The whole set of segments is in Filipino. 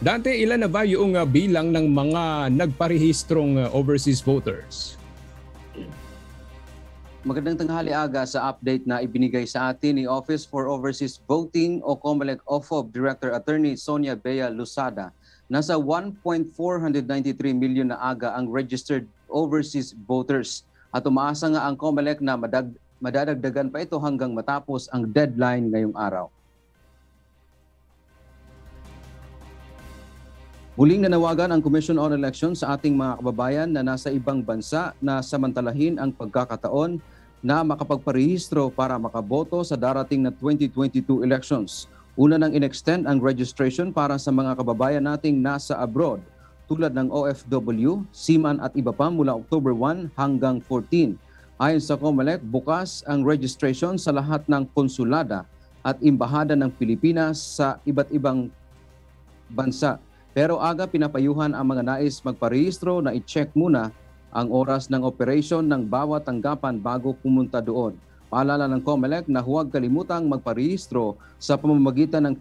Dante, ilan na ba yung uh, bilang ng mga nagparehistrong uh, overseas voters? Magandang tanghali aga sa update na ibinigay sa atin ni Office for Overseas Voting o COMELEC OFOB Director Attorney Sonia Bea Lusada. Nasa 1.493 million na aga ang registered overseas voters at umaasa nga ang COMELEC na madag madadagdagan pa ito hanggang matapos ang deadline ngayong araw. Muling nanawagan ang Commission on Elections sa ating mga kababayan na nasa ibang bansa na samantalahin ang pagkakataon na makapagparehistro para makaboto sa darating na 2022 elections. Una nang inextend ang registration para sa mga kababayan nating nasa abroad tulad ng OFW, Seaman at iba pa mula October 1 hanggang 14. Ayon sa COMELEC, bukas ang registration sa lahat ng konsulada at imbahada ng Pilipinas sa iba't ibang bansa pero aga pinapayuhan ang mga nais magparehistro na i-check muna ang oras ng operasyon ng bawat tanggapan bago pumunta doon. Paalala ng COMELEC na huwag kalimutang magparehistro sa pamamagitan ng,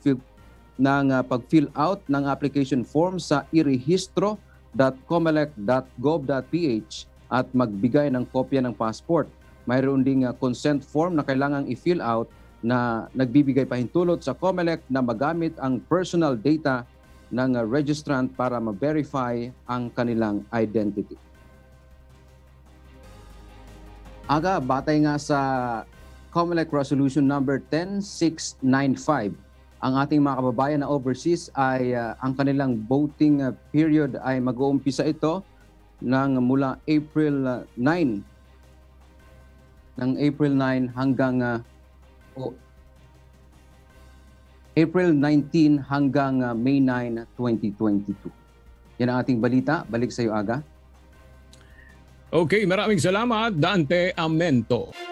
ng uh, pag-fill out ng application form sa irehistro.comelec.gov.ph at magbigay ng kopya ng passport. Mayroon ding uh, consent form na kailangang i-fill out na nagbibigay pahintulot sa COMELEC na magamit ang personal data ng uh, registrant para ma-verify ang kanilang identity. Aga, batay nga sa COMELEC Resolution number 10695, ang ating mga kababayan na overseas ay uh, ang kanilang voting uh, period ay mag-uumpisa ito ng mula April uh, 9 ng April 9 hanggang uh, April 19 hanggang uh, May 9, 2022. Yan ang ating balita. Balik sa iyo, Aga. Okay, maraming salamat, Dante Amento.